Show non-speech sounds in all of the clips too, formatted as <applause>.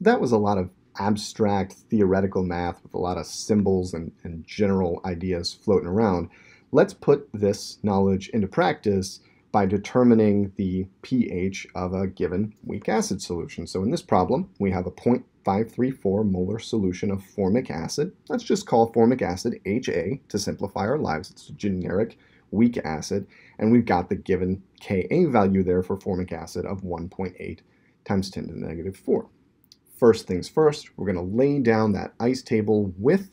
that was a lot of abstract theoretical math with a lot of symbols and, and general ideas floating around. Let's put this knowledge into practice by determining the pH of a given weak acid solution. So in this problem, we have a 0.534 molar solution of formic acid. Let's just call formic acid HA to simplify our lives. It's a generic weak acid, and we've got the given Ka value there for formic acid of 1.8 times 10 to the negative 4. First things first, we're going to lay down that ice table with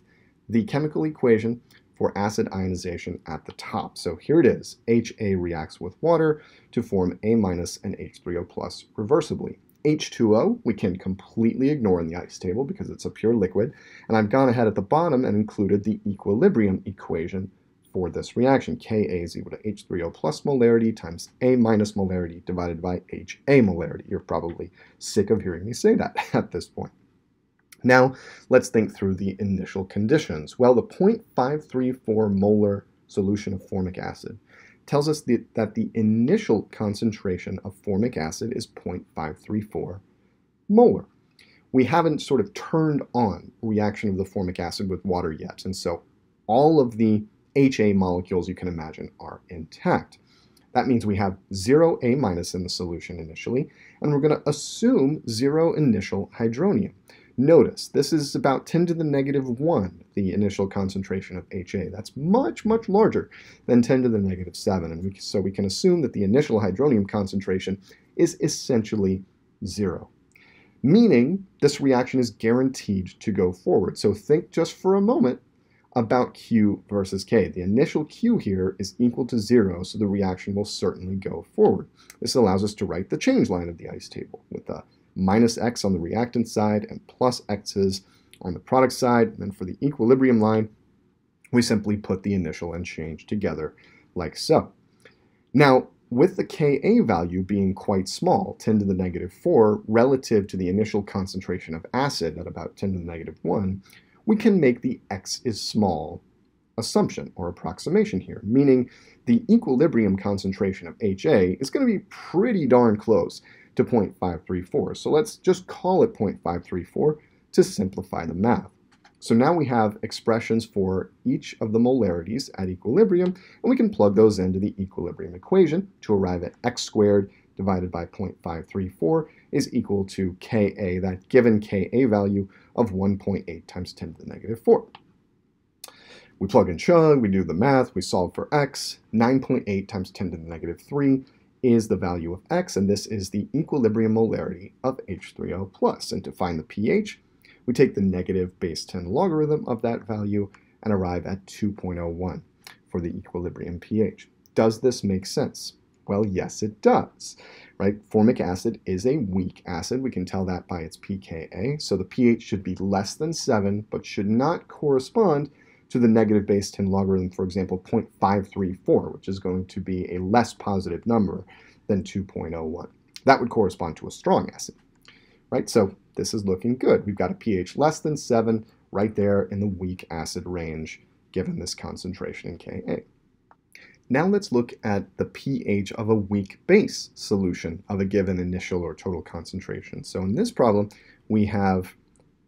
the chemical equation for acid ionization at the top. So here it is. HA reacts with water to form A minus and H3O plus reversibly. H2O we can completely ignore in the ice table because it's a pure liquid. And I've gone ahead at the bottom and included the equilibrium equation for this reaction. Ka is equal to H3O plus molarity times A minus molarity divided by HA molarity. You're probably sick of hearing me say that <laughs> at this point. Now, let's think through the initial conditions. Well, the 0.534 molar solution of formic acid tells us that, that the initial concentration of formic acid is 0.534 molar. We haven't sort of turned on reaction of the formic acid with water yet, and so all of the HA molecules you can imagine are intact. That means we have zero A minus in the solution initially, and we're going to assume zero initial hydronium. Notice, this is about 10 to the negative 1, the initial concentration of HA. That's much, much larger than 10 to the negative 7, and we, so we can assume that the initial hydronium concentration is essentially zero. Meaning, this reaction is guaranteed to go forward. So think just for a moment about Q versus K. The initial Q here is equal to zero, so the reaction will certainly go forward. This allows us to write the change line of the ice table with a minus x on the reactant side and plus x's on the product side. And then for the equilibrium line, we simply put the initial and change together like so. Now, with the Ka value being quite small, 10 to the negative 4, relative to the initial concentration of acid at about 10 to the negative 1, we can make the x is small assumption or approximation here, meaning the equilibrium concentration of HA is going to be pretty darn close to 0.534. So let's just call it 0.534 to simplify the math. So now we have expressions for each of the molarities at equilibrium, and we can plug those into the equilibrium equation to arrive at x squared divided by 0.534 is equal to Ka, that given Ka value of 1.8 times 10 to the negative 4. We plug and chug, we do the math, we solve for x, 9.8 times 10 to the negative 3 is the value of x, and this is the equilibrium molarity of H3O+. plus. And to find the pH, we take the negative base 10 logarithm of that value and arrive at 2.01 for the equilibrium pH. Does this make sense? Well, yes, it does, right? Formic acid is a weak acid. We can tell that by its pKa. So the pH should be less than 7, but should not correspond to the negative base 10 logarithm, for example, 0.534, which is going to be a less positive number than 2.01. That would correspond to a strong acid, right? So this is looking good. We've got a pH less than 7 right there in the weak acid range, given this concentration in Ka. Now let's look at the pH of a weak base solution of a given initial or total concentration. So in this problem, we have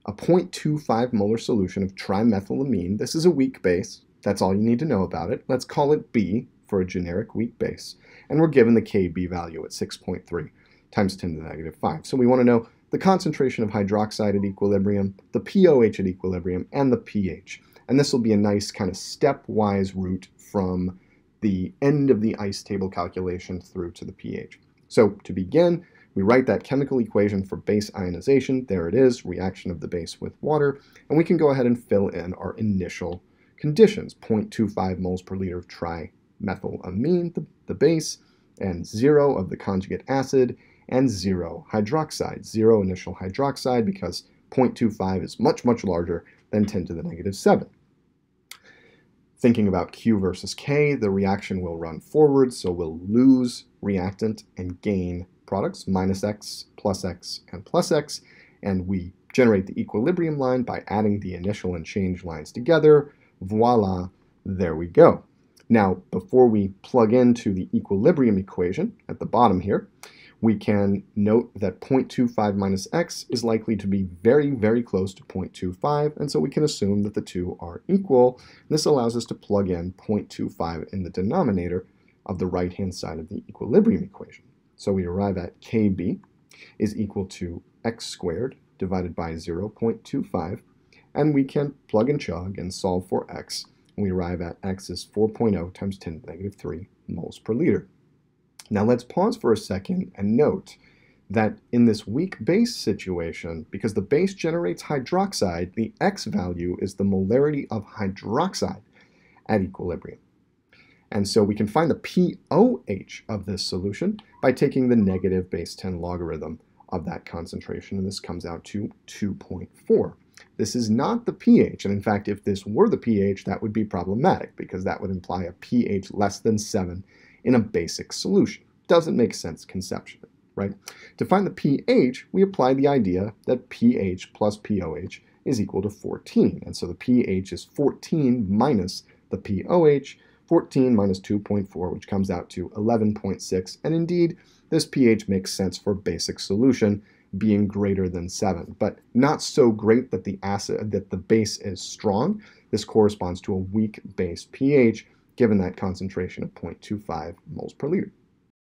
a 0.25 molar solution of trimethylamine. This is a weak base. That's all you need to know about it. Let's call it B for a generic weak base. And we're given the Kb value at 6.3 times 10 to the negative 5. So we want to know the concentration of hydroxide at equilibrium, the pOH at equilibrium, and the pH. And this will be a nice kind of stepwise route from the end of the ice table calculation through to the pH. So to begin, we write that chemical equation for base ionization. There it is, reaction of the base with water. And we can go ahead and fill in our initial conditions. 0.25 moles per liter of trimethylamine, the, the base, and zero of the conjugate acid, and zero hydroxide. Zero initial hydroxide because 0.25 is much, much larger than 10 to the negative 7. Thinking about Q versus K, the reaction will run forward, so we'll lose reactant and gain products, minus x, plus x, and plus x, and we generate the equilibrium line by adding the initial and change lines together. Voila, there we go. Now, before we plug into the equilibrium equation at the bottom here, we can note that 0.25 minus x is likely to be very, very close to 0.25, and so we can assume that the two are equal. This allows us to plug in 0.25 in the denominator of the right-hand side of the equilibrium equation. So we arrive at kb is equal to x squared divided by 0.25, and we can plug and chug and solve for x. We arrive at x is 4.0 times 10 to the negative 3 moles per liter. Now let's pause for a second and note that in this weak base situation, because the base generates hydroxide, the x value is the molarity of hydroxide at equilibrium. And so we can find the pOH of this solution by taking the negative base 10 logarithm of that concentration, and this comes out to 2.4. This is not the pH, and in fact, if this were the pH, that would be problematic because that would imply a pH less than 7 in a basic solution. Doesn't make sense conceptually, right? To find the pH, we apply the idea that pH plus pOH is equal to 14, and so the pH is 14 minus the pOH, 14 minus 2.4, which comes out to 11.6, and indeed, this pH makes sense for basic solution being greater than 7, but not so great that the acid that the base is strong. This corresponds to a weak base pH given that concentration of 0.25 moles per liter.